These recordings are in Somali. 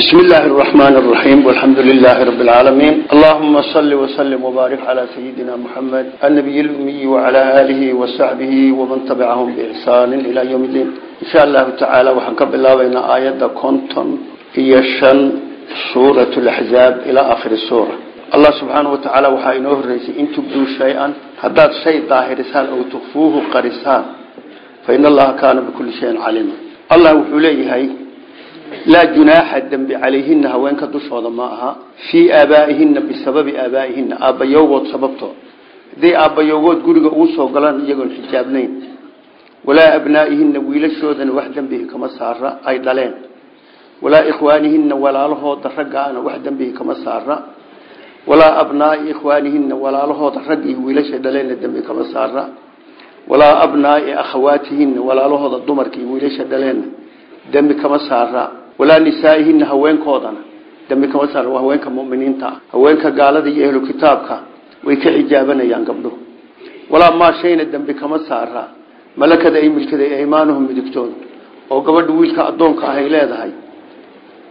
بسم الله الرحمن الرحيم والحمد لله رب العالمين اللهم صل وسلم وبارك على سيدنا محمد النبي الأمي وعلى آله وصحبه ومن تبعهم بإحسان إلى يوم الدين إن شاء الله تعالى وحنكب الله بين آيات كنتم يشن سورة الأحزاب إلى آخر السورة الله سبحانه وتعالى وحاينوه الرئيس إن تبدو شيئا هداد شيء ظاهرسان أو تخفوه قرسان فإن الله كان بكل شيء عليم الله وحوليه laa junaaxa dembi calayhina haweenka dushooda ma aha fii aabaa'ihina bisababi aabaa'ihina aabbayowgood sababtood hadday aabbayowgood guriga ugu soo galaan iyagoon xijaabnayn. Walaa abnaa'ihina wiilashoodana wax dembihi kama saara ay dhaleen. Walaa ikhwaanihina walaalahooda raggaana wax dembihi kama saara walaa abnaai ikhwaanihina walaalahooda rag iyo wiilasha dhaleenna dembi kama saara walaa abnaai akhawaatihina walaalahooda dumarka iyo wiilasha dhaleenna dembi kama saara walaa nisaa'ihina haweenkoodana. Dembi kama saara waa haweenka muminiinta. Ah haweenka gaalada iyo ehlu kitaabka way ka xijaabanayaan gabdhuhu walaa maa shayna dembi kama saara. Malakada ay milkaday aymaanuhum midigtooda oo gabadha wiilka addoonka ah ay leedahay.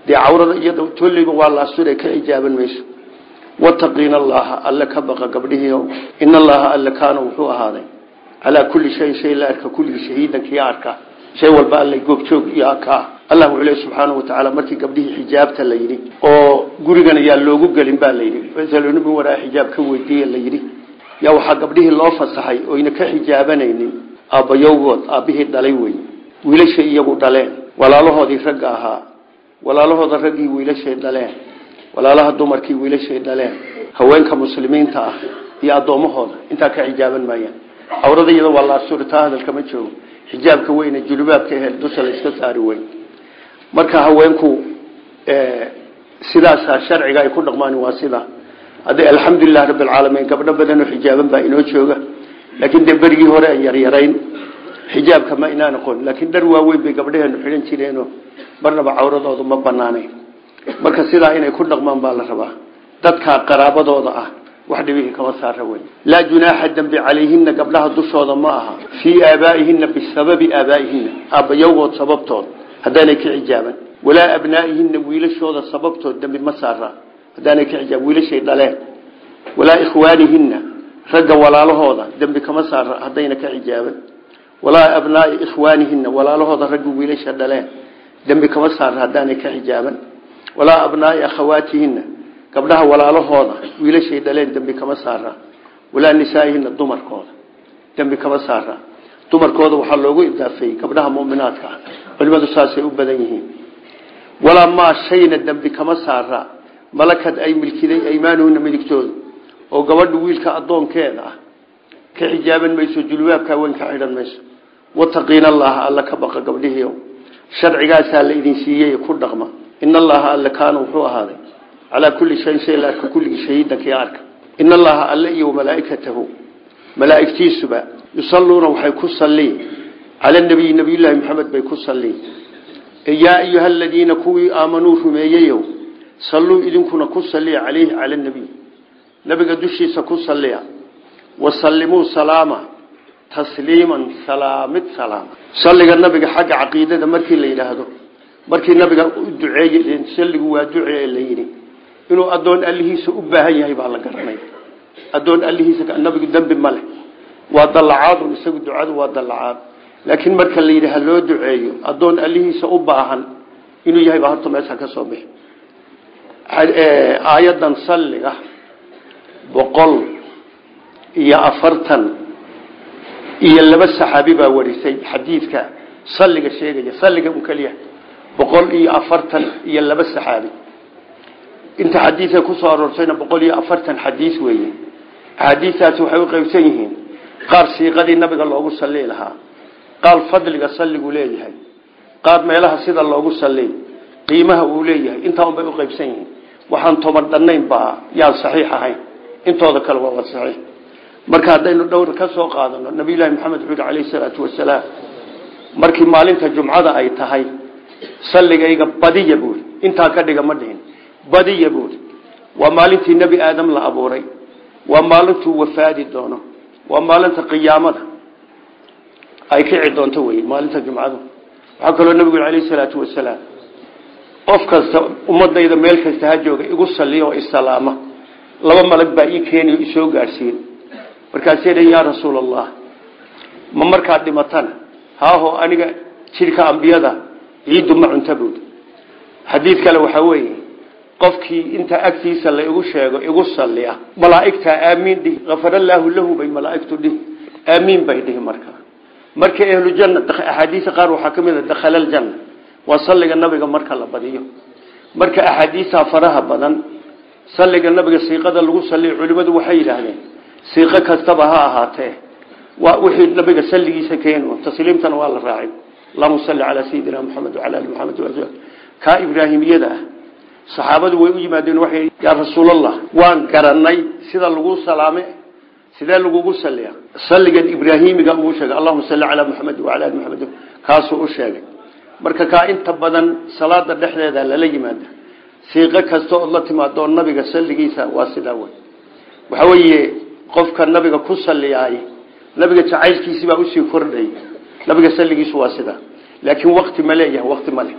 Dee cawrada iyada toleyba waa la asture ka xijaaban mayso. Wataqiina allaha alle ka baqa gabdhihii in allaha alle kaana wuxuu ahaaday. Calaa kulli shayin shay walba alla goobjoog iyo akaa allah wuxuu leey subxaanahu watacaala markii gabdhihii xijaabta la yidhi oo gurigan ayaa loogu gelin baa la yidhi. Fasaluni min waraa xijaab ka weydiiya la yidhi. Yaa waxaa gabdhihii loo fasaxay oyna ka xijaabanaynin aabbayowgood aabbihii dhalay wey. Wiilashay iyagu dhaleen. Walaalahoodii ragga ahaa. Walaalahooda raggii wiilashay dhaleen. Walaalaha dumarkii wiilashay dhaleen. Haweenka muslimiinta ah iyo addoommahooda intaa ka xijaaban maayaan. Cawrada iyada waa laasuritaa hadalkama joogo xijaabka weyne julubaabka ahel dusha la iska saari weyn. Marka haweenku sidaasa sharciga ay ku dhaqmaan waa sida. Hadda alxamdulilah rabbi alcaalamiin gabdho badanoo xijaaban baa inoo jooga laakiin dee berigii hore aan yaryarayn xijaabka ma inaan aqoon laakiin dhar waaweyn bay gabdhaheenu xidhan jireenoo marnaba cawradooda ma banaanayn marka sidaa inay ku dhaqmaan baa la rabaa. Dadka qaraabadooda ah wax dhibihii kama saara weyn laa junaaxa dembi calayhina gabdhaha dushooda ma aha. Fii aabaa'ihina bisababi aabaa'ihina aabbayowgood sababtood haddaanay ka xijaaban walaa abnaa'ihina wiilashooda sababtood dembi ma saara haddaanay ka xijaab wiilashay dhaleen. Walaa ikhwaanihina ragga walaalahooda dembi kama saara haddayna ka xijaaban walaa abnaai ikhwaanihina walaalahooda ragga wiilasha dhaleen. Dembi kama saara haddaanay ka xijaaban walaa abnaai akhawaatihina gabdhaha walaalahooda wiilashay dhaleen dembi kama saara. Walaa nisaa'ihina dumarkooda dembi kama saara. Dumarkooda waxaa loogu idaafeeyey gabdhaha muminaadka ah. Saasay u badan yihiin. Walaa maa shayna dembi kama saara. Malakad ay milkiday aymaanuhuna midigtooda oo gabadha wiilka addoonkeeda ah ka xijaaban mayso julubaabka weyn ka xidhan mayso. Wataqiina allaha alla ka baqa gabdhihiio sharcigaasaa la idin siiyey ku dhaqma. In allaha alle wuxuu ahaaday calaa kulli shayin shay la arka kulligii shahiidankii arka in allaha alle iyo malaaikatahu malaaigtiisuba yusalluuna waxay ku salliin cala nabiyi nabiyullaahi maxamed bay ku salliin yaa ayuha aladiina kuwii aamanuu rumeeyeyow salluu idinkuna ku salliya caleyhi cala nabiy nabiga dushiisa ku salliya wasallimuu salaama tasliiman salaamid salaama salliga nabiga xagga caqiidada markii la yidhaahdo markii nabiga u duceeye salligu inuu addoon allihiisa u baahan yahay baa la garanaya addoon allihiisa nabigu dembi ma leh. Waa dallacaadun isagu ducadu waa dallacaad. Laakiin marka la yidhi ha loo duceeyo addoon allihiisa u baahan inuu yahay baa horta meesha ka soo bixi. Aayadan salliga boqol iyo afartan iyo laba saxaabi baa warisay xadiidka salliga sheegaya salliga un keliya boqol iyo afartan iyo laba saxaabi inta xadiidka ku soo aroortayna boqol iyo afartan xadiis weeye. Axaadiistaasi waxay u qaybsan yihiin qaar siiqadii nabiga loogu salli lahaa qaar fadliga salligu leeyahay qaar meelaha sida loogu salli qiimaha uu leeyahay. Intaa un bay u qaybsan yihiin. Waxaan toban dhannayn baa yaan saxiix ahayn. Intooda kale waa saxiix. Marka haddaynu dhowr ka soo qaadano nabiyullaahi maxamed wuxuu yihi salaatu wasalaam markii maalinta jumcada ay tahay salligayga badiya buuri intaa ka dhiga ma badiya buuri waa maalintii nebi aadam la abuuray. Waa maalintuu wafaadi doono. Waa maalinta qiyaamada ay kici doonto wey maalinta jumcadu waxaa kaloo nabigu yhi alayh salaatu wasalaam qof kasta ummadayda meel kasta ha jooga igu saliya oo laba malag baa ii keeni oo isoo gaadhsiin. Markaasay yaa rasuul allah ma markaad dhimatana? Haaho aniga jidhka ambiyada ciiddu ma cunta xadiid kale waxaa weeye qofkii inta agtiisa la igu sheego igu saliya malaa'igtaa aamiin dhihi. Kafarallaahu lahu bay malaa'igtu dhihi. Aamiin bay dhihi markaa. Marka ahlujanna axaadiisa qaar waxaa ka mid a dakhala aljanna waa salliga nabiga marka la badiyo. Marka axaadiisaa faraha badan salliga nabiga siiqada lagu saliyo culimmadu waxay yidhaahdeen siiqo kastaba ha ahaatee. Waa wixii nabiga salligiisa keeno tasliimtana waa la raacin allahuma salli calaa sayidina maxamed wacala ali maxamed kaa ibraahimiyada ah saxaabadu way u yimaadeen waxay yaa rasuulallah waan garanay sida lagu salaame sidee lagugu saliya salligan ibraahimiga uu sheegay allahuma salli calaa maxamed wacala ali maxamed kaasuu u sheegay. Marka kaa inta badan salaada dhexdeeda lala yimaada siiqo kasta ood la timaado nabiga salligiisa waa sidaa wey waxa weeye qofka nabiga ku saliyaay nabiga jacaylkiisii baa u sii kordhay nabiga salligiisu waa sidaa laakiin wakti ma leeyahay wakti male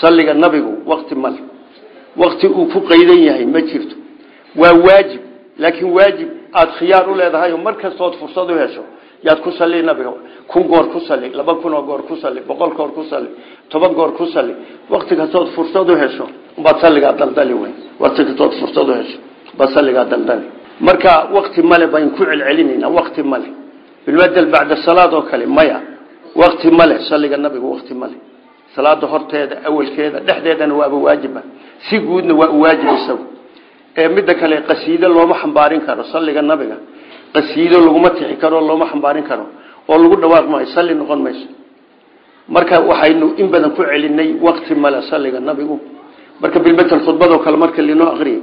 salliga nabigu wakti male wakti uu ku qaydan yahay ma jirto. Waa waajib laakiin waajib aada khiyaar u leedahay mar kastood fursad u hesho yaad ku sali nabiga. Kun goor ku sali laba kunoo goor ku sali boqol goor ku sali toban goor ku sali wakti kastood fursad u hesho baad salligaa daldali wey wakti kastood fursad u hesho baad salligaa daldali. Marka wakti male bayn ku celcelinaynaa wakti male bilmadel bacda salaad oo kale maya. Wakti male salliga nabigu wakti male salaada horteeda si guudna waa u waajib isagu. Ee midda kale qasiido looma xambaarin karo salliga nabiga. Qasiido laguma tixi karo looma xambaarin karo. Oo lagu dhawaaq maayo noqon mayso. Marka waxaynu in badan ku celinay wakti male salliga nabigu. Marka bilmatel khudbadoo kale marka linoo aqriya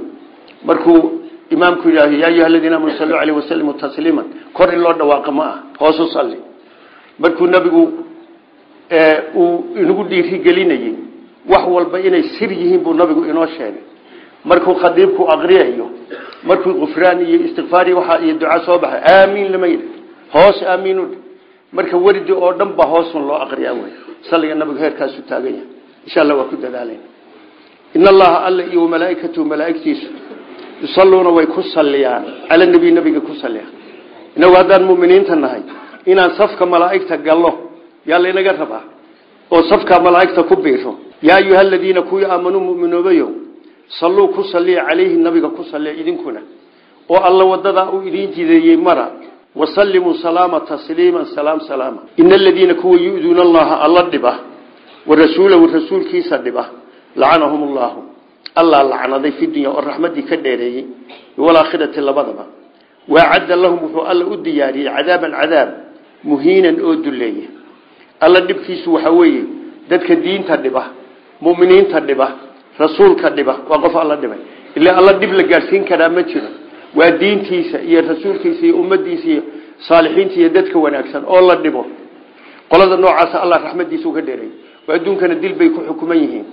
markuu imaamku yidhaaho yaa ayuha aladiina amanu saluu aleyh wasalimu tasliiman. Kor in loo dhawaaqa ma ah hoosu markuu nabigu uu inagu dhiirigelinayey wax walba inay sir yihiin buu nabigu inoo sheegay. Markuu khadiibku aqriyayo markuu qufraan iyo istikfaar waxa iyo duca soo baxay aamiin lama yidhi hoos aamiin marka werdi oo dhan ba hoosun loo aqriyaa wey. Salliga nabigu heerkaasu taagan yahay. Insha allah waa ku dadaalayna in allaha alla iyo malaaikatu malaaigtiisu yusalluuna way ku saliyaan cala nabi nabiga ku saliyaan inagu haddaan muminiinta nahay inaan safka malaaigta gallo yaa laynaga rabaa? Oo safka malaaigta ku biiro yaa ayuha aladiina kuwii aamanuu muminoobayo salluu ku saliya calayhi nabiga ku saliya idinkuna oo alla wadadaa uu idiin jideeyey mara wasallimuu salaama tasliiman salaam salaama ina aladiina kuwa yu'duuna allaha alla dhiba wa rasuulahu rasuulkiisa dhiba lacanahum allahu allaa lacnaday fi dunya oo raxmadii ka dheereeyey walaakhirati labadaba waacadda lahum wuxuu alla u diyaariyey cadaaban cadaab muhiinan oo duleeya alla dhibkiisu waxaa dadka diinta dhiba muminiinta dhiba rasuulka dhiba waa qof alla dhibay. Ilaa alla dhib la gaadhsiin karaa ma jiro. Waa diintiisa iyo rasuulkiisa iyo ummadiisa iyo saalixiinta iyo dadka wanaagsan oo la dhibo. Qolada noocaasa allah raxmadiisa uga dheeray. Adduunkana dil ku xukuman yihiin.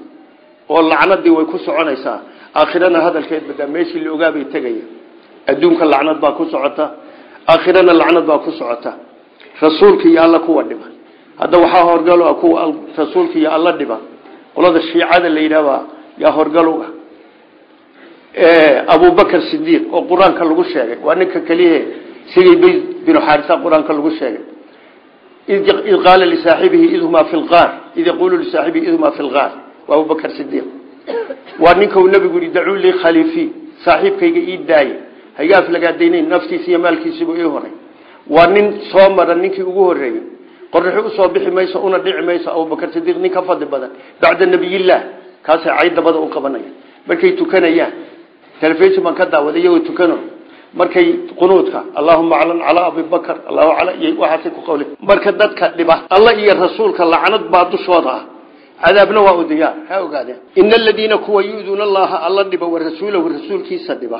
Oo lacnadii way ku soconaysaa. Aakhirana hadalkeed badaa meeshii la ogaabay tegaya adduunka lacnad baa ku socota. Aakhirana lacnad baa ku socota. Rasuulka iyo alla kuwa dhiba. Hadda waxaa horgalo kuwa rasuulka alla dhiba qolada shiicada la yidhahba yaa horgalo ah. Abubakr sidiiq oo qur'aanka lagu sheegay waa ninka keliye sigay bayd binu xaarisa qur'aanka lagu sheegay. Id qaala lisaaxibihi id humaa fi lgaar id yaquulu lisaaxibihi id humaa fi lgaar waa abubakr sidiiq waa ninka uu nabigu yihi dacuu lii khaliifii saaxiibkayga ii daaye. Hayga aflagaadaynayn naftiisa iyo maalkiisiibuu ii horay. Waa nin soo mara ninkii ugu horeeyey qoraxi u soo bixi mayso una dhici mayso abubakr sidiiq nin ka badan bacda nabiyillaah kaasay caydabada u qabanaya. Markay tukanayaan telefishon baan ka daawaday iyagoo tukano markay qunuudka allahuma aclan calaa abibakr allahu ala iyo waxaasay ku qawle marka dadka dhiba alla iyo rasuulka lacnad baa dushooda ah. Cadaabna waa u diyaar ha ogaadeen. Ina aladiina kuwa yu'duuna allaha alla dhiba wa rasuulahu rasuulkiisa dhiba.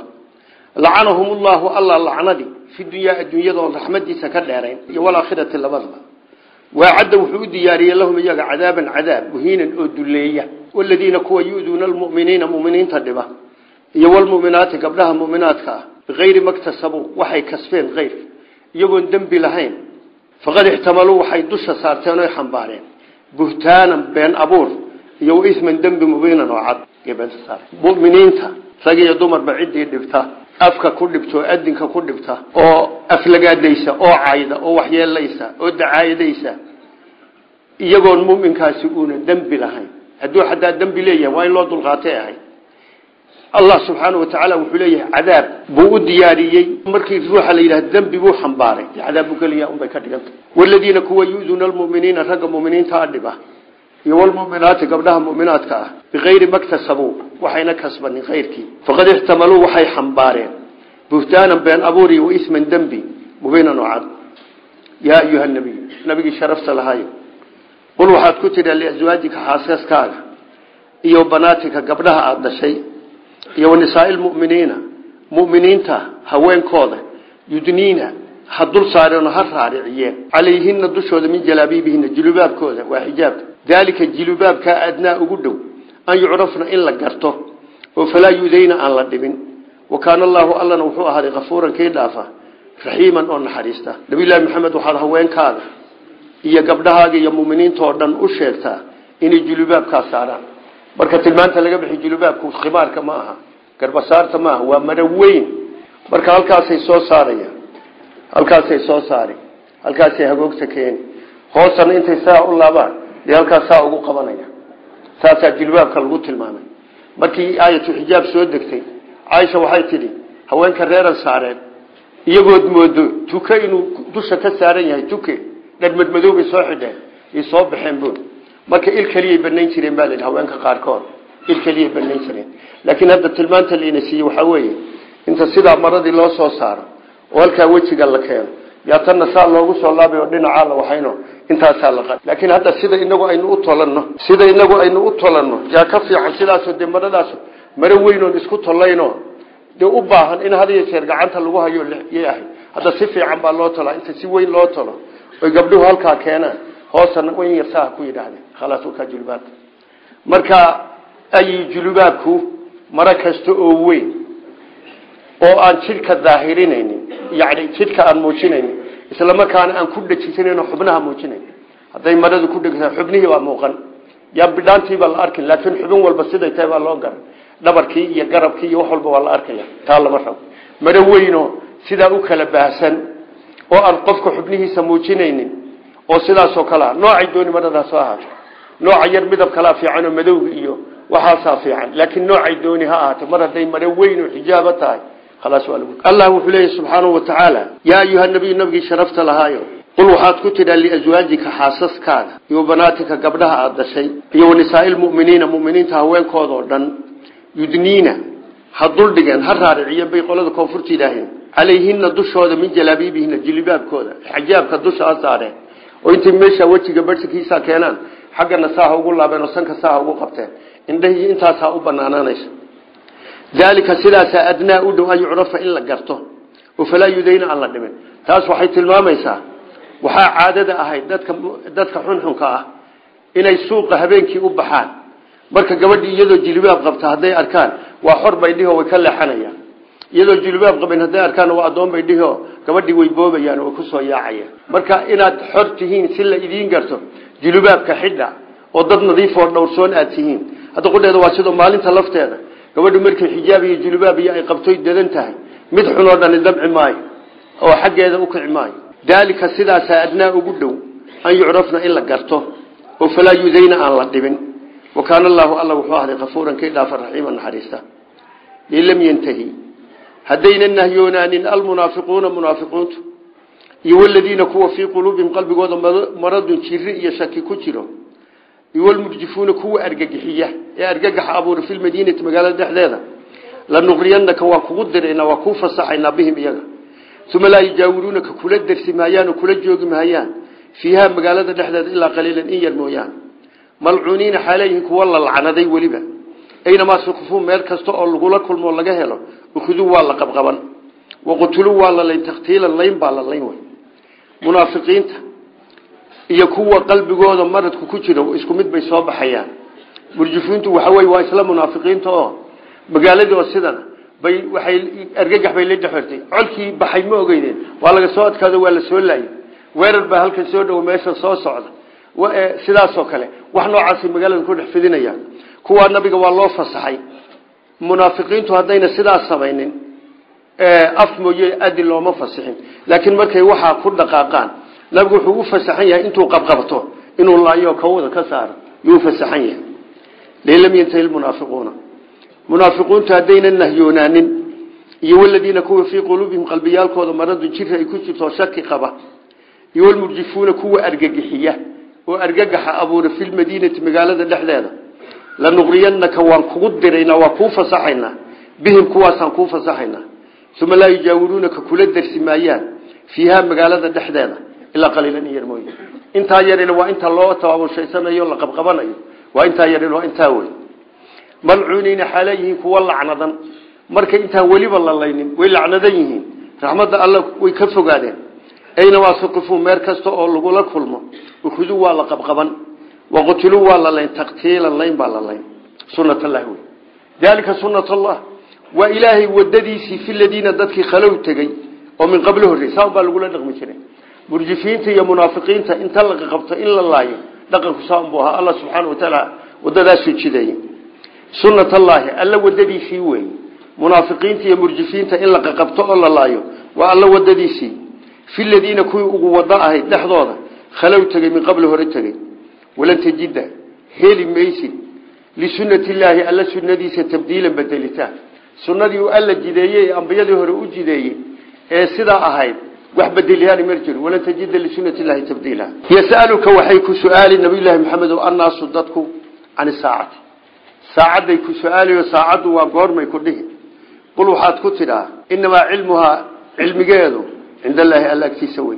Lacanahum llahu alla lacnadi fi dunyaa adduunyadoo raxmadiisa ka dheerayn iyo walaakhirati waacadda wuxuu u diyaariyey lahum iyaga cadaaban cadaab muhiinan oo duleeya waladiina kuwa yu'duuna almu'miniina muminiinta dhiba iyo walmuminaati gabdhaha muminaadka ah bikayri maktasabuu waxay kasbeen keyr iyagoon dembi lahayn faqad ixtamaluu waxay dusha saarteen oy xambaareen buhtaanan been abuur iyo waisman dembi mubiinan oo cad muminiinta rag iyo dumarba ciddii dhibta afka ku dhibta oo adinka ku dhibta oo aflagaadaysa oo cayda oo waxyeelaysa oo dacaayadaysa iyagoon muminkaasi uuna dembi lahayn. Hadduu xataa dembi leeyahay waa in loo dulqaatay ahay. Allah subxaana wa tacaala wuxuu leeyahay cadaab. Buu u diyaariyey. Markii ruuxa la yidhaha dembi buu xambaaray. Cadaab buu geliya unbay ka dhiganta waladiina kuwa yu'duuna almuminiina ragga muminiinta adhiba. Iyo walmuminaati gabdhaha muminaadka ah. Bikayri maktasabuu waxayna kasbanin khayrkii. Faqad ixtamaluu waxay xambaareen. Buhtaanan been abuuri wa isman dembi mubiinan oo cad. Yaa ayuha nabiy nabigii sharafta lahaayo. Qul waxaad ku tidha liaswaajika xaasaskaaga iyo banaatika gabdhaha aada dhashay iyo wanisaai lmuminiina muminiinta haweenkooda yudniina ha dul saareen oo ha raariciyeen. Calayhina dushooda min jalaabiibihina julubaabkooda waa xijaabka daalika jilubaabkaa adnaa an yucrafna in la garto oo falaa yudayna aan la dhibin. Wa kaana allaahu allana wuxuu ahaaday kafuuran kii dhaafa raxiiman oo naxariista. Nabiyllaahi maxamed waxaad haweenkaada iyo gabdhahaaga iyo muminiintaoo dhan u sheegtaa inay julubaabkaa saaraan. Marka tilmaanta laga bixi julubaabku khimaarka ma aha garbasaarta ma aha waa maro weyn. Marka halkaasay soo saarayaan halkaasay soo saari halkaasay hagoogta keeni hoosana intay saa u laabaan halkaas saa ugu qabanaya saasaa jilbaabka lagu tilmaamay. Markii aayatu xijaab soo degtay caaisha waxay tidhi haweenka reeran saareen iyagood moodo tuke inuu dusha ka saaran yahay tuke. Dharmadmadow bay soo xidheen ay soo baxeen buun marka il keliyay banayn jireen baa layidhi haweenka qaarkood il keliyay banayn jireen. Laakiin hadda tilmaanta layna siiyey waxaa weeye inta sidaa maradii loo soo saaro oo halkaa wejiga la keeno yaa tanna saa loogu soo laabay oo dhinacaa la waxayno intaasaa la qa laakiin hadda sida inagu aynu u tolanno sida inagu aynu u tolanno yaa ka fiican sidaasoo dee maradaas maro weynoon isku tolayno dee u baahan in had iyo jeer gacanta lagu hayo yay hadda si fiican baa loo tolaa inta si weyn loo tolo. Oy gabdhuhu halkaa keenaan hoosana weyn yar saa ku yidhaahdeen khalaas wakaa julubaabka marka ay julubaabku maro kasta oo weyn oo aan jidhka daahirinaynin yani jidhka aan muujinaynin isla markaana aan ku dhejisanayn xubnaha muujinayn hadday maradu ku dhegsa xubnihii baa muuqan. Yaa bidhaantiibaa la arkin laakiin xubin walba siday tahay baa loo garan. Dhabarkii iyo garabkii iyo wax walba waa la arkaya. Taa lama rabo. Maro weyno sidaa u kala baahsan oo aan qofka xubnihiisa muujinaynin oo sidaasoo kale ah. Noocay dooni maradaas ahaato. Nooca yar midab kalaa fiican oo madowga iyo waxaasaa fiican. Laakiin noocay dooni ha ahaato. Mar hadday maro weyn oo tahay allah wuxuu leeyahy subxaanahu watacaala yaa ayuha nabiy nabigii sharafta lahaayo qul waxaad ku tidhaa liaswaajika xaasaskaaga iyo banaatika gabdhaha aada dhashay iyo wanisaai lmuminiina muminiinta haweenkooda oo dhan yudniina ha duldhigeen ha raariciyeen bay qolada koonfurta yidhaaheen calayhina dushooda min jalaabiibihina jilibaabkooda xijaabka dusha ha saareen oo intay meesha wejiga barhsikiisa keenaan xaggana saa ha ugu laabeen oo sanka saa ha ugu qabteen indhahii intaasaa u banaanaanaysa daalika sidaasaa adnaa u dhow an yucrafa in la garto. Oo falaa yudayna aan la dhimin. Taas waxay tilmaamaysaa. Waxaa caadada ahayd dadka dadka xunxunka ah inay suuqa habeenkii u baxaan. Marka gabadhii iyadoo jilbaab qabta hadday arkaan waa xor bay dhihi way ka leexanayaan. Iyadoo jilbaab qabin hadday arkaan waa addoon bay dhihi gabadhii way boobayaan way ku soo yaacayaan. Marka inaad xor tihiin si la idiin garto jilbaabka xidha oo dad nadiif oo dhowrsoon aad tihiin. Hadda qudheeda gabadhu markay xijaab iyo jilbaab iyo ay qabtoy dadan tahay. Mid xunoo dhani dabci maayo oo xaggeeda u kici maayo. Daalika sidaasaa adnaa ugu dhow an yucrafna in la garto oo falaa yudayna aan la dhibin. Wa kaana allaahu alla wuxuu ahday kafuuran kii dhaafa raxiima naxariista. In lam yantahi. Haddayna nahyoonaanin almunaafiquuna munaafiquuntu. Iyo waladiina kuwa fii quluubihim qalbigooda maradun jiri iyo shaki ku jiro iwalmurjifuuna kuwa argagixiya ee argagaxa abuura fi lmadiinati magaalada dhexdeeda lanuqriyanaka waa kugu dirayna waa kuu fasaxaynaa bihim iyaga uma laa yujaawiruunaka kula dersi maayaan oo kula joogi maayaan fiiha magaalada dhexdeeda ilaa qaliilan in yar mooyaan malcuuniina xaaleyihin kuwa la lacnaday weliba aynamaa suqufuu meel kasta oo lagula kulmo laga helo ukuduu waa la qabqaban waqutuluu waa la layn takhtiilan layn iyo kuwa qalbigooda maradku ku jira isku mid bay soo baxayaan. Murjifiintu waxa wey waa isla munaafiqiinta oo magaaladii oo sidan bay waxay argagax bay la dhexortay colkii baxay ma ogeydeen waa laga soo adkaado waa la soo laayay. Weerar baa halkan soo dhowo meesha soo socda. Sidaasoo kale wax noocaasay magaalada ku dhex fidinayaan nabiga waa loo fasaxay. Munaafiqiintu haddayna sidaas samaynin af mooye adi looma fasixin. Laakiin markay waxaa ku dhaqaaqaan nabigu wuxuu u fasaxan yahay intuu qabqabto inuu laayo kawada ka saaro yuu fasaxan yahay. Lan lam yantahi lmunaafiquuna munaafiquuntu haddaynan iyo waladiina kuwa fii quluubihim qalbiyaalkooda maradu jira ay ku jirto shaki qaba. Iyo walmurjifuuna kuwa argagixiya oo argagaxa abuura fi lmadiinati magaalada dhexdeeda. Lanuqriyanaka waan kugu diraynaa waa kuu fasaxaynaa. Bihim kuwaasaan kuu fasaxaynaa. Uma laa yujaawiruunaka kula darsi maayaan fiiha magaalada dhexdeeda ilaa qaliilan in yar mooye. Intaa yarina waa inta loo tabaabushayanayo la qabqabanayo. Waa intaa yarin waa intaa wey malcuuniina xaala yihiin kuwa lacnadan. Markay intaan weliba lalaynin way lacnadan yihiin. Raxmadda alla way ka fogaadeen. Aynamaa suqifuu meer kasta oo lagula kulmo. Ukhuduu waa la qabqaban. Waqutiluu waa la layn taqtiilan layn baa la layn. Sunat allahi wey daalika sunat allah waa ilaahay wadadiisii fi ladiina dadkii khalow tegey oo min qablo horrey saa baa lagula dhaqmi jiray murjifiinta iyo munaafiqiinta inta la qabto in la laayo dhaqanku saanbuu ahaa. Alla wa tacaala wadadaasuu jideeyey sunat allaahi alla wadadiisii wey munaafiqiinta iyo murjifiinta in la qaqabto oo la laayo waa alla wadadiisii fi ladiina kuwii ugu wado ahayd dhexdooda khalow tegey min qabli hore tegey. Walan tajida heli maysid. Lisunati illaahi alla sunadiisa tabdiilan bedelitaan sunadii uu alla jideeyey ee ambiyadii hore u jideeyey ee sidaa ahayd wax bedeliyaani mar jiro. Walan tajida lisunati illahi tabdiila. Yasaluka waxay ku su'aali nabiyullaahi maxamed annaasu dadku can saacati. Saacadday ku su'aalayo saacaddu waa goormay ku dhihi. Qul waxaad ku tidhaa inamaa cilmuhaa cilmigeedu cinda allaahi alla agtiisa wey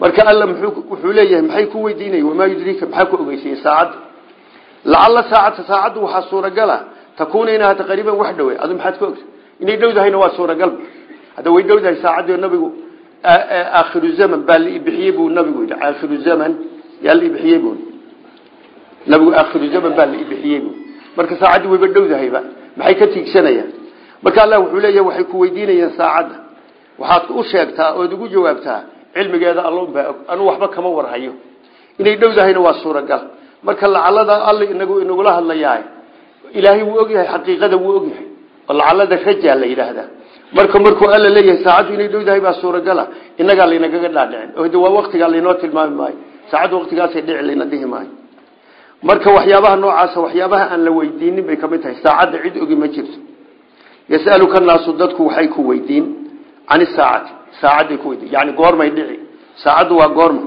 marka alla wuxuu leeyahay maxay ku weydiinaya wamaa yudriika? Maxaa ku ogeysiye saacadda lacalla saacata saacaddu waxaa suuragala. Takuuna inay hata qariiban wax dhowe adu maxaad ka ogta aakhiru zaman baa la ibixiyey buu nabigu yidhi aakhiru zaman yaa la ibixiyey bu nabigu aakhiru zaman baa la ibixiyey bu marka saacaddii wayba dhowdahayba maxay ka tiigsanayaan marka allah wuxuu leeyahay waxay ku weydiinayaan saacadda. Waxaad u sheegtaa ood ugu jawaabtaa cilmigeeda allunbaa og. Anuu waxba kama warhayo. Inay dhowdahayna waa suuragal. Marka lacalada alla inagu inagula hadlayaa ilaahay wuu ogyahay xaqiiqada wuu ogyahay. Oo lacalada rajaa la yidhaahdaa marka markuu alla leeyahay saacaddu inay dhowdahay baa suuragala. Inagaa laynagaga dhaadhicin. Oo de waa waktigaa laynoo tilmaami maayo. Saacaddu waktigaasay dhici layna dhihi marka waxyaabaha noocaasa waxyaabaha aan la weydiinin bay ka mid tahay. Saacadda cid ogi ma jirto. Yasaluka naasu dadku waxay ku weydiin can saacati saacadday ku weydiin. Yani goormay dhici. Saacaddu waa goorma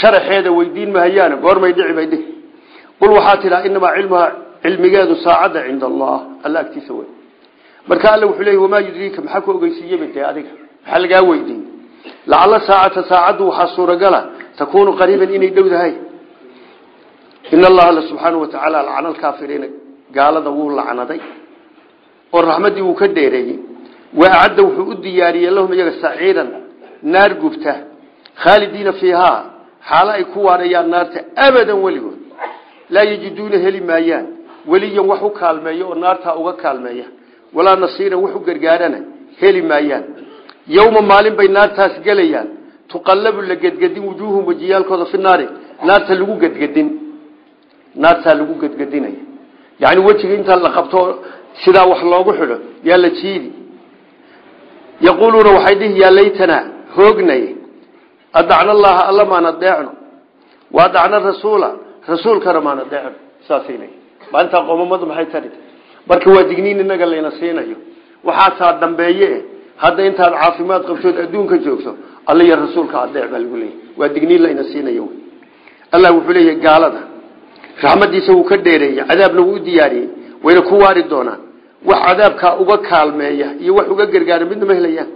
sharaxeeda weydiin mahayaana goormay dhici bay dhihi. Qul waxaa tidhaa inamaa cilmuha cilmigeedu saacadda cinda allah. Alla agtiisa marka alla wuxuu leeyay wamaa yudriika? Maxaa ku ogeysiiyeba dee adiga. Maxaa lagaa weydiin? Lacalla saacata saacaddu waxaa suuragala takuunu qariiban inay dhowdahay in allaha alla subxaana wa tacaala lacna alkaafiriina gaalada wuu lacnaday oo raxmaddii wuu ka dheereeyey. Wa acadda wuxuu u diyaariyey lahum iyaga saciiran naar gubta khaalidiina fiihaa xaalo ay ku waarayaan naarta abadan weligood. Laa yajiduuna heli maayaan weliyan wax u oo naartaa uga kaalmeeya walaa nasiiran wax u gargaarana heli maayaan. Yowma maalin bay naartaas gelayaan. Tuqallabu la gedgedin wujuuhum wejiyaalkooda fi naari naarta lagu gedgedin. Naartaa lagu gedgedinaya. Yani wejiga inta la qabto sidaa wax loogu xidho yaa la jiidi. Yaquuluuna waxay dhihi yaa laytana hoognay. Adacna allaha alla maan adeecno wa adacna rasuula. Rasuulkana maan adeecno saasay leeyihiin maalintaa qoomamadu maxay tari marka waa digniin inaga layna siinayo. Waxaasaa dambeeye hadda intaad caafimaad qabtood adduunka joogto alla iyo rasuulka adeec baa lagu leeyahy waa digniin layna siinayo. Allah wuxuu leeyahay gaalada. Raxmadiisa wuu ka dheereeyey cadaabna wuu u diyaariyey. Wayna ku waari doonaan. Wax cadaabkaa uga kaalmeeya iyo wax uga gargaara midna ma helayaan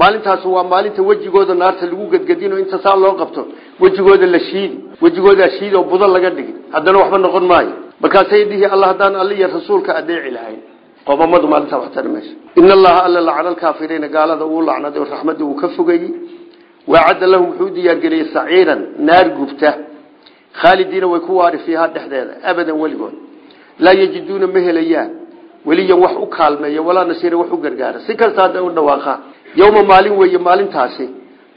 maalintaas waa maalinta wejigooda naarta lagu gedgedino inta saa loo qabto. Wejigooda la shiidi wejigoodaa shiidi oo budo laga dhigi haddana waxba noqon maayo. Markaasay dhihi alla haddaan alla iyo rasuulka adeeci lahayn. Qoomamadu maalintaa wax tari mayso in allaha alla lacna alkaafiriina gaalada uu lacnaday oo raxmadda uu ka fogeeyey. Waacadda lahum wuxuu u diyaargeliyey saciiran naar gubta. Khaalidiina way ku waari fiihaa dhexdeeda abadan weligood. Laa yajiduuna ma helayaan. Weliyan wax u kaalmeeya walaa nasiira wax u gargaara. Si kasta u dhawaaqaan yowma maalin weeye maalintaasi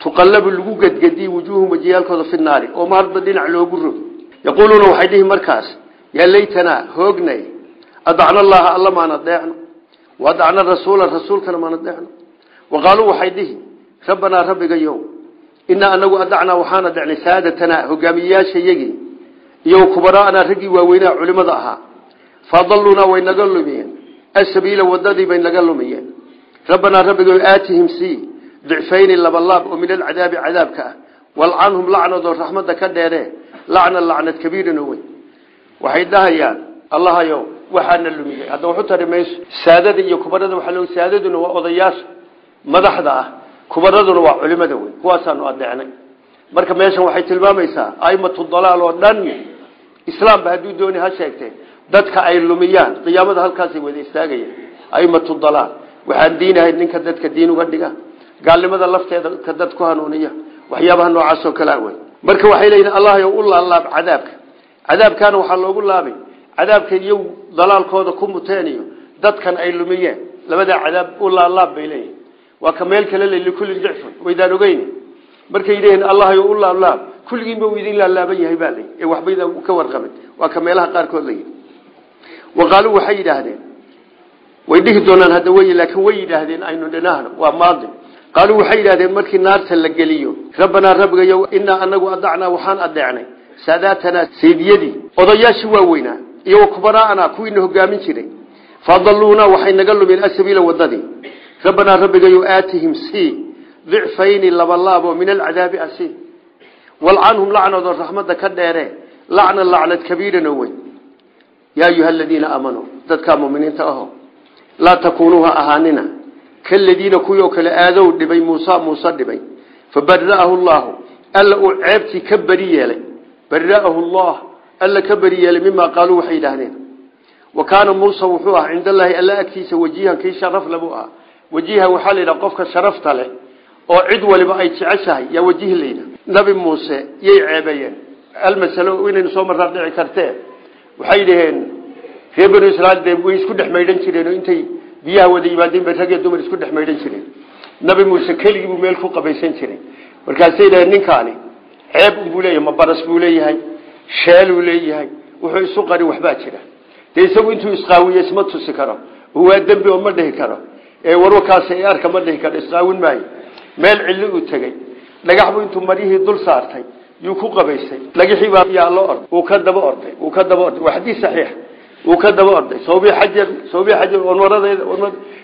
tuqallabu lagu gedgediye wujuuhum wajiyaalkooda fi naari oo maarba dhinac loogu rogi yaquuluuna waxay dhihi markaas yaa laytanaa hoognay adacna allaha alla maan adeecno waadacna rasuula rasuulkana maan adeecno waqaaluu waxay dhihi rabbanaa rabbigayow inaa anagu adacnaa waxaan adecnay saadatanaa hogaamiyeyaashayagii iyo kubaraanaa raggii waaweynaa culimada ahaa fadalluunaa way naga lumiyeen asabiila wadadii bay naga lumiyeen rabbanaa rabbigayo aatihim sii dicfayni labalaab oo min alcadaabi cadaabka ah walcanhum lacnadoo raxmadda ka dheere lacna lacnad kabiiran oo weyn waxay dhahayaan allahayow waxaana lumiyey hadda waxu tari mayso saadada iyo kubarada waaa lo saadaduna waa odayaasha madaxda ah kubaraduna waa culimada wey kuwaasaanu adeecnay marka meeshan waxay tilmaamaysaa aimatu dalaal oo dhan islaamba hadduu dooni ha sheegtee dadka ay lumiyaan qiyaamada halkaasay wada istaagayaan aimatu dalaal waxaan diinahay ninka dadka diin uga dhiga. Gaalnimada lafteeda ka dad ku hanuuniya. Waxyaabaha noocaasoo kalea wey marka waxay leeyihiin allahayow u laalaab cadaabka. Cadaabkaana waxaa loogu laabay. Cadaabka iyo dalaalkooda ku muteen iyo dadkan ay lumiyeen. Labadaa cadaab u laalaab bay leeyihiin waa ka meel kale le likullin dicfun waydaan ogeyn. Markay leeyihiin allahayow u laalaab kulligiinba uu idin laalaaban yahay baa lay ee waxbaydan ka warqabin waa ka meelaha qaarkood layihi waqaaluu waxay yidhaahdeen way dhihi doonaan hadda wey laakiin way yidhaahdeen aynu dhinahno waa maadi qaaluu waxay yidhahdeen markii naarta la geliyo rabbanaa rabbigayo inaa anagu adacnaa waxaan adeecnay saadaatanaa saydiyadii odayaashii waaweynaa iyo wakubaraa'anaa kuwiina hogaamin jiray. Fadaluunaa waxay naga lumeen asabiila wadadii rabbanaa rabbigayo aatihim si dicfayni labalaabo min alcadaabi asi. Walcanhum lacnadoo raxmadda ka dheere lacna lacnad kabiiran oo weyn yaa ayuha aladiina aamanuu dadkaa laa takuunuuha ahaanina kaladiina kuwii oo kale aadow dhibay muusa muuse dhibay fabara'ahu llaahu alla uu ceebtii ka beri yeelay bara'ahu llah alla ka beri yeelay mimaa qaaluu waxay yidhaahdeen wa kaana muusa wuxuu ahaa cinda allaahi alla agtiisa wajihan kii sharaf labuu ahaa wajiha waxaa la qofka sharafta leh oo cid waliba ay jeceshahay yaa wajihi la yidhaha nabi muuse yay ceebeeyeen almasalo inaynu soo marraa dhici kartee waxay dhaheen reer banu israiil dee way isku dhex maydhan jireen oo intay biyaha wada yimaadeen bay rag dumar isku dhex jireen. Nabi muuse keligii buu meel ku qabaysan jiray. Markaasay dhaheen ninkaani ceeb unbuu leeyahay ma baras buu leeyahay sheeluu leeyahay wuxuu isu qarin waxbaa jira. Dee intuu isqaawiye isma tusi karo waa dembi oo ma dhihi karo. Ee warwakaas arka ma dhihi karo isqaawin maayo. Meel cilli uu tegey dhagaxbu intuu maryihii dul saartay yuu ku qabaysay. Dhagaxiibaa yaa loo orday uu ka daba orday uu ka daba orday. Waa xadiis saxiix uu ka daba orday. Sawbi xajar sawbi xajar onwaradeeda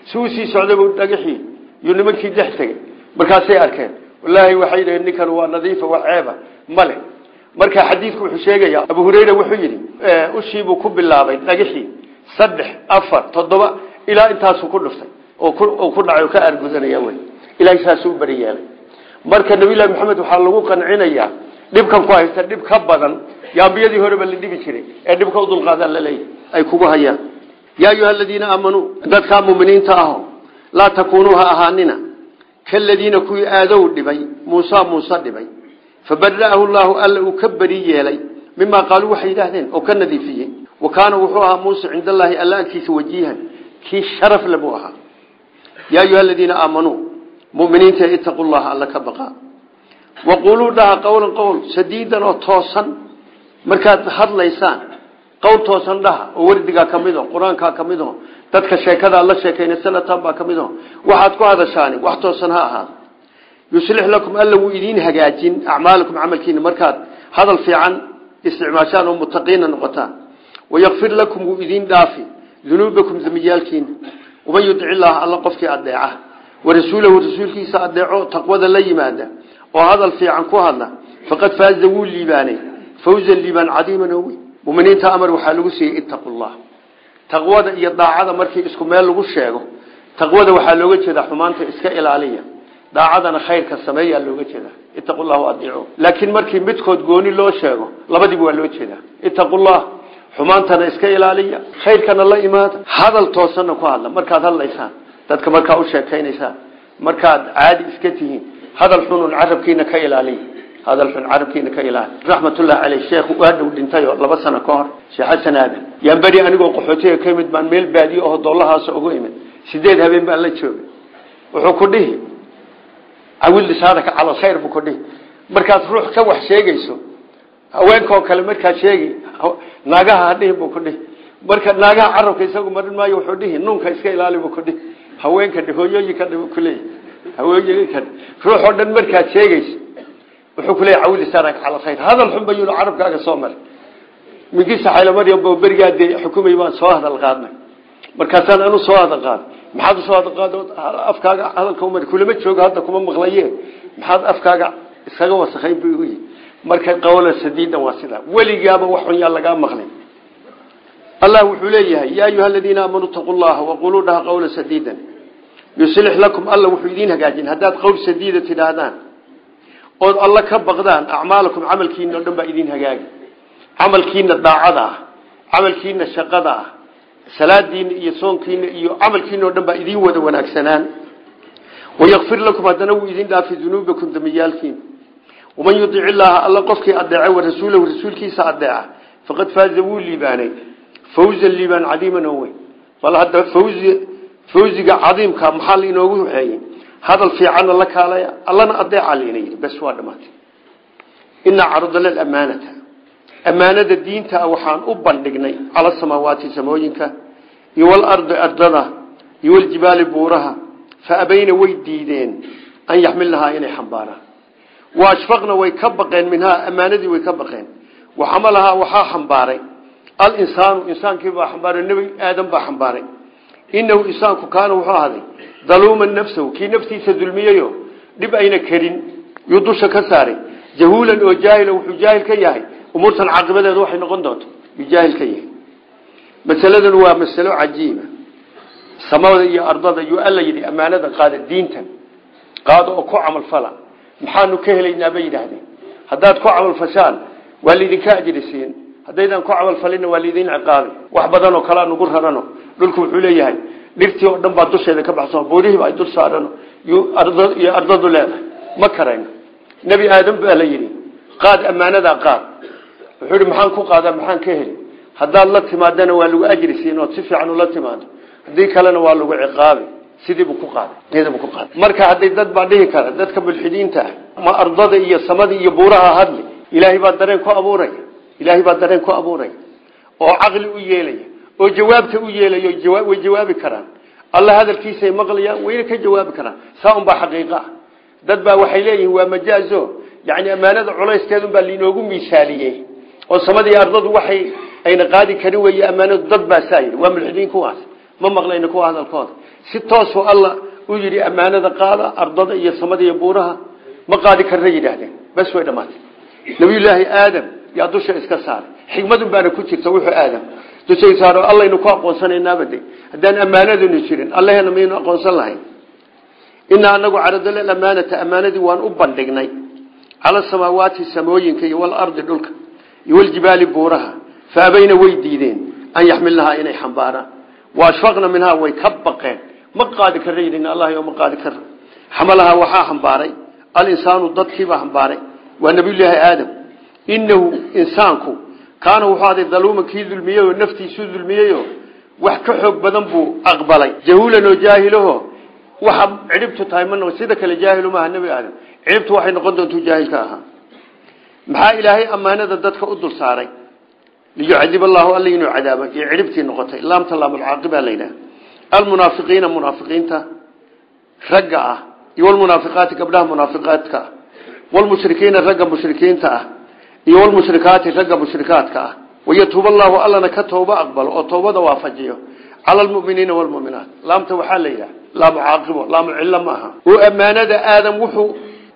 si uu sii socdaybu dhagaxii yuu nimankii dhex tegey markaasay arkeen. Wallaahi waxay dhaheen ninkan waa nadiifa waa ceeba male marka xadiidku wuxuu sheegayaa abu hurayra wuxuu yidhi ushiibuu ku bilaabay dhagaxii saddex afar toddoba ilaa intaasuu ku dhuftay. Oo ku dhacay oo ka aargudanaya wey ilahay saasuu u beri yeelay. Marka nabiyllahi maxamed waxaa lagu qancinayaa dhibkan ku haysta dhib ka badan yo ambiyadii horeba la dhibi jiray ee ay kugu hayaan. Yaa ayuha aladiina aamanuu dadkaa muminiinta aho laa takuunuu ha ahaanina. Kaladiina kuwii aadow dhibay muusa muuse dhibay. Fabara'ahu llaahu alla uu ka beri yeelay mimaa qaaluu waxay yidhaahdeen oo ka nadiifiyey. Wa kaana wuxuu ahaa muuse cinda allaahi alla agtiisa wajiihan kii sharaf le buu ahaa. Yaa ayuha aladiina aamanuu muminiinta itaqu llaha alla ka baqaa waquuluu dhaha qowlan qowl sadiidan oo toosan. Markaad hadlaysaan qowl toosan dhaha oo wardigaa ka mid o qur'aankaa ka mid o dadka sheekadaad la sheekayna sanatan baa ka mid o waxaad ku hadashaani wax toosan ha ahaado yuslix lakum alla wuu hagaajin acmaalakum camalkiina markaad hadal fiican isticmaashaan oo mutaqiina noqotaan wayakfir lakum wuu dhaafi dunuubakum dembiyaalkiina waman yudic alla qofkii adeeca warasuulahu rasuulkiisa adeeco taqwada la yimaada. Oo hadal fiican ku hadla faqad faaza wuu liibaanay. Fawzan liibaan cadiiman oo muminiinta amar waxaa lagu siiyey ittaqu llah taqwada iyo daacada markii isku meel lagu sheego taqwada waxaa looga jeedaa xumaanta iska ilaaliya. Daacadana khayrka sameeyaa looga jeedaa. Ittaqu llah adiicu. Laakiin markii midkood gooni loo sheego labadiba waa loo jeedaa. Ittaqu xumaantana iska ilaaliya khayrkana la imaada hadal toosanna ku hadla. Markaad hadlaysaan dadka markaa u sheekaynaysaan markaad caadi iska tihiin hadal xunun carabkiina ka ilaaliy hadal xun carabkiina ka ilaali raxmatullahi caleyh sheekhu waa dhow dhintay oo laba sano ka hor sheekh xasan aadan yaan beri anigoo qaxootiga ka imid baan meel baadiyo oo doolahaas ugu imid sideed habeen baan la joogay wuxuu ku dhihi cawil lisaanaka cala alkhayr buu ku dhihi markaad ruux ka wax sheegayso haweenkaoo kale markaa sheegi naagaha hadhihi buu ku dhihi marka naagaha carabka isagu marin maayo wuxuu dhihi nuunka iska ilaali buu ku dhihi haweenka hooyooyinka dhe ku leeyahy haweenyinka ruuxoo dhan markaad sheegayso wuxuu ku leeyahy cawdi sarak cala khayr hadal xun bayuu carabkaaga soo maray. Minkiisa xayla maryam bo berigaa dee xukumay baan soo hadal qaadnay. Markaasaan anu soo hadal qaaday maxaad u soo hadal qaad afkaaga hadalka umar kulama joogo hadda kuma maqlaye maxaad afkaaga iskaga wasakhayn bu u yihi marka qawla sadiidan waa sidaa weligaaba wax xun yaa lagaa maqlay. Allah wuxuu leeyahay yaa ayuha aladiina aamanuu taquu llaha waquluu dhaha qawla sadiidan. Yuslix lakum. Alla wuxuu idiin hagaajin. Haddaad qowl sadiida tidhaahdaan ood alla ka baqdaan acmaalakum camalkiina o dhan baa idin hagaagi. Camalkiina daacada ah shaqada ah iyo soonkiina iyo camalkiina o idiin wada wanaagsanaan. Wayakfir lakum haddana wuu idin dhaafi dunuubakum dambiyaalkiina waman yudic illaaha alla qofkii adeeca warasuulahu rasuulkiisa adeeca faqad faaza wuu liibaanay. Fawzan liibaan cadiiman oo weyn. Bal hadda fawzi fawziga cadiimka maxaa hadal fiicanna la kaalaya allana adeeca layna yidhi bes waa dhamaatay. Inaa carudna amaanata ammaanada diinta waxaan u bandhignay cala samaawaati samooyinka iyo walardi ardada iyo waljibaali buuraha fa abayna way diideen an yaxmilnahaa inay xambaaraan. Wa ashfaqna way ka baqeen minhaa ammaanadii way ka inahu insaanku kaana wuxuu ahday daluuman nafsahu kii naftiisa dulmiyeyo dhib ayna karin yuu dusha ka saaray jahuulan oo jaahila wuxuu jaahil ka yahay umuurtan caaqibadeedu waxay noqon doonto yuu jaahil ka yahay masaladan waa masalo cajiiba samada iyo ardada yuu alla yidhi ammaanada qaada diintan qaado oo ku camal fala maxaanu ka helaynaa bay yidhaahdeen ku camal fashaan waa laydinka ajri siin haddaydaan ku camal falina waa laydin ciqaabi wax badan oo kalea nugu rarano. Dhulku wuxuu leeyahay dhirtii oo dhan baa dusheeda ka baxsan buurihiiba ay dul saarano iyo ardadu leedahay. Ma karayno. Nebi aadam baa la yidhi qaad ammaanadaa qaad. Wuxuu maxaan ku qaadaa maxaan ka heli haddaad la timaadana waa lagu ajri siin si fiican ula timaado. Haddii kalena waa lagu ciqaabi sidiibuu ku qaaday ku qaaday. Marka hadday dad baa dhihi kara dadka mulxidiinta ah ma ardada iyo samadii iyo buuraha hadli ilaahay baa dareen ku abuuraya ilaahay baa dareen ku abuuraya oo caqli u yeelaya oo jawaabta u yeelaya way jawaabi karaan. Alla hadalkiisay maqlayaan wayna ka jawaabi karaan. Saa unbaa xaqiiqa. Ah dad baa waxay leeyihiin waa majaazo. Yani ammaanada culayskeedunbaa liinoogu miisaaliyey oo samadii ardadu waxay ayna qaadi karin wey ammaanadu dad baa saa waa mulxidiin kuwaas. Ma maqlayno kuwa hadalkooda. Si toosuu alla u yidhi ammaanada qaada ardada iyo samada iyo buuraha ma qaadi karna yidhaahdeen. Bes way dhamaatay nabiyullaahi aadam yaa dusha iska saaray xikmadun baana ku jirta wuxuu aadam dusha saaro allaynu ku aqoonsanaynaabade haddaan ammaanadunu jirin allahena maynu aqoonsan lahayn? Inaa anagu caradal amaanata ammaanadii waan u bandhignay. Cala samaawaati samooyinka iyo walardi dhulka iyo waljibaali buuraha fa abayna way diideen an yaxmilnahaa inay xambaaraan wa ashfaqna minhaa way ka baqeen. Ma qaadi kara yidhin allah ma qaadi kara xamalahaa waxaa xambaaray alinsaanu dadkiibaa xambaaray. Waa nabiyullaahi aadam inahu insaanku kaana wuxuu aday daluuman kii dulmiyey oo naftiisuu dulmiyeyo wax ka xoog badan buu aqbalay. Jahuulan oo jaahilaho waxa cidhibtu tahay ma sida kale jaahilu maaha nebi aadam. Cidhibtu waxay noqon doontuu jaahilka ahaa maxaa ilaahay ammaanada dadka u dul saaray? Liyucadib allahu alla inuu cadaabo iyo cidhibtii noqotay. Laamta laamulcaaqibaa la yidhaha almunaafiqiina munaafiqiinta ragga ah iyo walmunaafiqaati gabdhaha munaafiqaadka ah. Walmushrikiina ragga mushrikiinta ah iyo walmushrikaati ragga mushrikaadka ah. Wayatuub allahu allana ka tooba aqbalo oo toobada waafajiyo. Cala almuminiina walmuminaat laamta waxaa la yidhaha laamu caaqibo laamu cillo oo ammaanada aadam wuxuu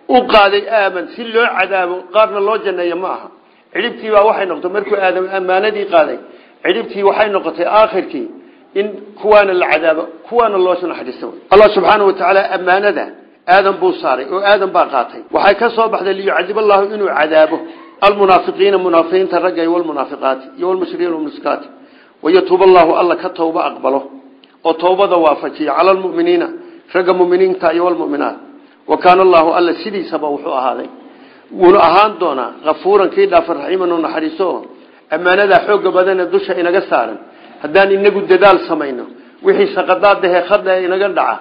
u qaaday aaman si loo cadaabo qaarna loo janneeyo ma aha. Cidhibtii baa waxay noqotay markuu aadam ammaanadii qaaday cidhibtii waxay noqotay aakhirkii in kuwaana la cadaabo kuwaana loo naxariisto allah subxaanau watacaala ammaanada aadan buu saaray oo aadan baa qaatay. Waxay ka soo baxday liyucadib allahu inuu cadaabo almunaafiqiina munaafiqiinta ragga iyo walmunaafiqaati iyo walmushrikiina walmushrikaati wayatuub allahu alla ka tooba aqbalo oo toobada waafajiyo cala almuminiina ragga muminiinta iyo walmuminaat wa kaana allahu alla sidiisaba wuxuu ahaaday wuuna ahaan doonaa kafuuran kii dhaafa raxiiman oo naxariiso oo ammaanadaa xooga badanee dusha inaga saaran haddaan inagu dadaal samayno wixii saqadaadahe khada inaga dhaca